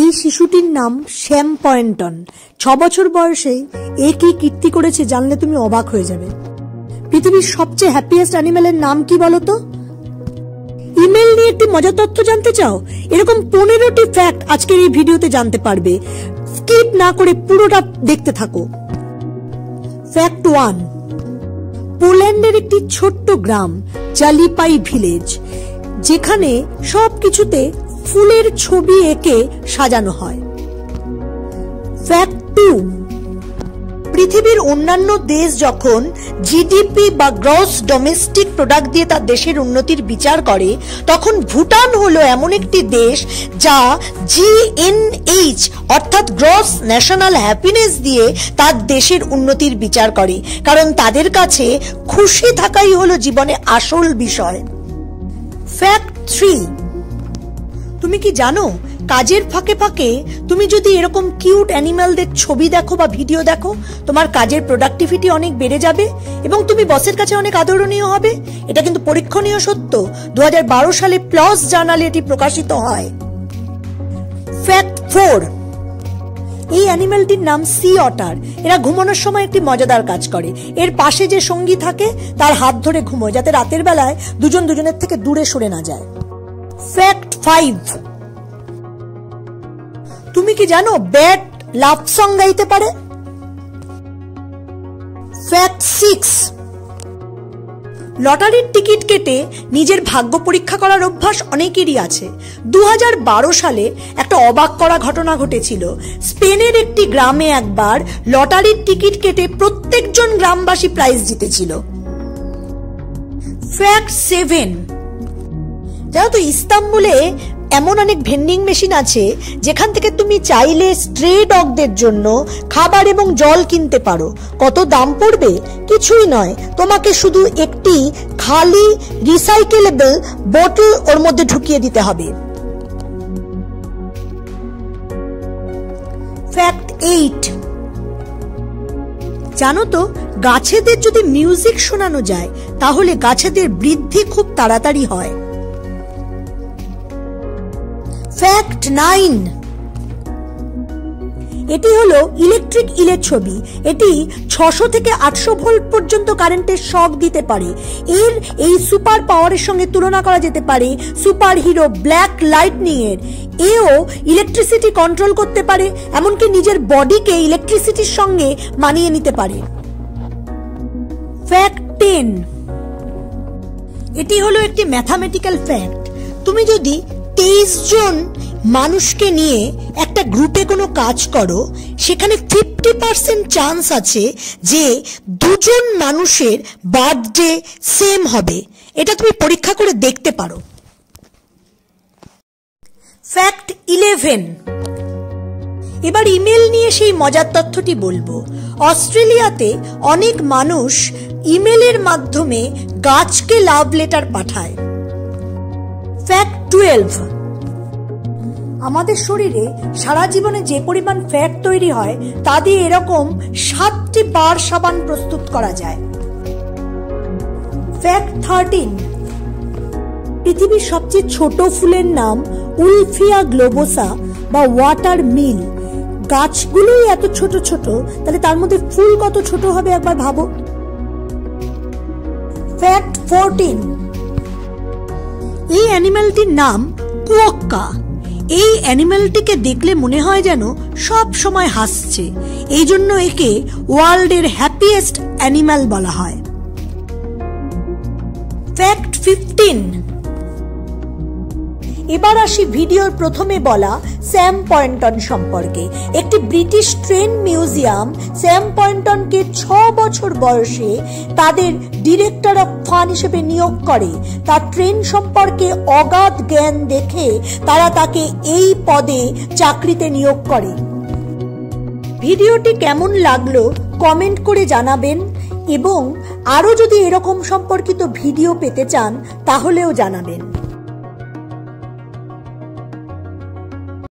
এই শিশুটির নাম শ্যাম পয়েন্টন। ছ বছর বয়সে এ কি কীর্তি করেছে জানলে তুমি অবাক হয়ে যাবে। পৃথিবীর সবচেয়ে হ্যাপিয়েস্ট অ্যানিমেলের নাম কি বলতো ইমেল নিয়ে একটি মজার তথ্য জানতে চাও? এরকম পনেরোটি ফ্যাক্ট আজকের এই ভিডিওতে জানতে পারবে। স্কিপ না করে পুরোটা দেখতে থাকো। ফ্যাক্ট ওয়ান পোল্যান্ডের একটি ছোট্ট গ্রাম জালিপাই ভিলেজ যেখানে সবকিছুতে ফুলের ছবি এঁকে সাজানো হয়। ফ্যাক্ট টু পৃথিবীর অন্যান্য দেশ যখন জিডিপি বা গ্রস ডোমেস্টিক প্রোডাক্ট দিয়ে তার দেশের উন্নতির বিচার করে, তখন ভুটান হলো এমন একটি দেশ যা জিএনএইচ অর্থাৎ গ্রস ন্যাশনাল হ্যাপিনেস দিয়ে তার দেশের উন্নতির বিচার করে। কারণ তাদের কাছে খুশি থাকাই হলো জীবনে আসল বিষয়। ফ্যাক্ট থ্রি তুমি কি জানো, কাজের ফাঁকে ফাঁকে তুমি যদি এরকম কিউট অ্যানিমালদের ছবি দেখো বা ভিডিও দেখো, তোমার কাজের প্রোডাক্টিভিটি অনেক বেড়ে যাবে এবং তুমি বসের কাছে অনেক আদরণীয় হবে। এটা কিন্তু পরীক্ষণীয় সত্য। দু হাজার বারো সালে প্লস জার্নালে এটি প্রকাশিত হয়। ফ্যাক্ট ফোর এই অ্যানিমেলটির নাম সি অটার এরা ঘুমানোর সময় একটি মজাদার কাজ করে। এর পাশে যে সঙ্গী থাকে, তার হাত ধরে ঘুমোয়, যাতে রাতের বেলায় দুজন দুজনের থেকে দূরে সরে না যায়। ফ্যাক্ট ফাইভ তুমি কি জানো ব্যাট লাভ সং গাইতে পারে? ফ্যাক্ট সিক্স লটারির টিকিট কেটে নিজের ভাগ্য পরীক্ষা করার অভ্যাস অনেকেরই আছে। দু হাজার বারো সালে একটা অবাক করা ঘটনা ঘটেছিল। স্পেনের একটি গ্রামে একবার লটারির টিকিট কেটে প্রত্যেকজন গ্রামবাসী প্রাইজ জিতেছিল। ফ্যাক্ট সেভেন জানো তো, ইস্তাম্বুলে এমন অনেক ভেন্ডিং মেশিন আছে যেখান থেকে তুমি চাইলে স্ট্রে ডগদের জন্য খাবার এবং জল কিনতে পারো। কত দাম পড়বে? কিছুই নয়। তোমাকে শুধু একটি খালি রিসাইকেলেবল বোতল ওর মধ্যে ঢুকিয়ে দিতে হবে। Fact eight. জানো তো, গাছেদের যদি মিউজিক শোনানো যায়, তাহলে গাছেদের বৃদ্ধি খুব তাড়াতাড়ি হয়। ফ্যাক্ট নাইন এটি হলো ইলেকট্রিক ইলের ছবি। এটি ছশো থেকে আটশো ভোল্ট পর্যন্ত কারেন্টের শক দিতে পারে। এর এই সুপার পাওয়ারের সঙ্গে তুলনা করা যেতে পারে সুপার হিরো ব্ল্যাক লাইটনিং এর এও ইলেকট্রিসিটি কন্ট্রোল করতে পারে, এমনকি নিজের বডিকে ইলেকট্রিসিটির সঙ্গে মানিয়ে নিতে পারে। ফ্যাক্ট টেন এটি হলো একটি ম্যাথামেটিক্যাল ফ্যাক্ট তুমি যদি তেইশ জন মানুষকে নিয়ে একটা গ্রুপে কোনো কাজ করো, সেখানে ফিফটি পার্সেন্ট চান্স আছে যে দুজন মানুষের বার্থডে সেম হবে। এটা তুমি পরীক্ষা করে দেখতে পারো। ফ্যাক্ট ইলেভেন এবার ইমেল নিয়ে সেই মজার তথ্যটি বলব। অস্ট্রেলিয়াতে অনেক মানুষ ইমেলের মাধ্যমে গাছকে লাভ লেটার পাঠায়। Fact twelve. আমাদের শরীরে সারা জীবনে যে পরিমাণ ফ্যাট তৈরি হয়, তা দিয়ে এরকম সাতটি বার সাবান প্রস্তুত করা যায়। Fact thirteen. পৃথিবীর সবচেয়ে ছোট ফুলের নাম উলফিয়া গ্লোবোসা বা ওয়াটার মিল। গাছগুলোই এত ছোট ছোট, তাহলে তার মধ্যে ফুল কত ছোট হবে একবার ভাবো? Fact fourteen. এই অ্যানিম্যালটির নাম কুয়ক্কা। এই অ্যানিম্যালটিকে দেখলে মনে হয় যেন সব সময় হাসছে। এই জন্য একে ওয়ার্ল্ডের হ্যাপিয়েস্ট অ্যানিম্যাল বলা হয়। Fact fifteen. এবার আসি ভিডিওর প্রথমে বলা স্যাম পয়েন্টন সম্পর্কে। একটি ব্রিটিশ ট্রেন মিউজিয়াম স্যাম পয়েন্টনকে ছ বছর বয়সে তাদের ডিরেক্টর অফ ফান হিসেবে নিয়োগ করে। তার ট্রেন সম্পর্কে অগাধ জ্ঞান দেখে তারা তাকে এই পদে চাকরিতে নিয়োগ করে। ভিডিওটি কেমন লাগল কমেন্ট করে জানাবেন এবং আরও যদি এরকম সম্পর্কিত ভিডিও পেতে চান তাহলেও জানাবেন।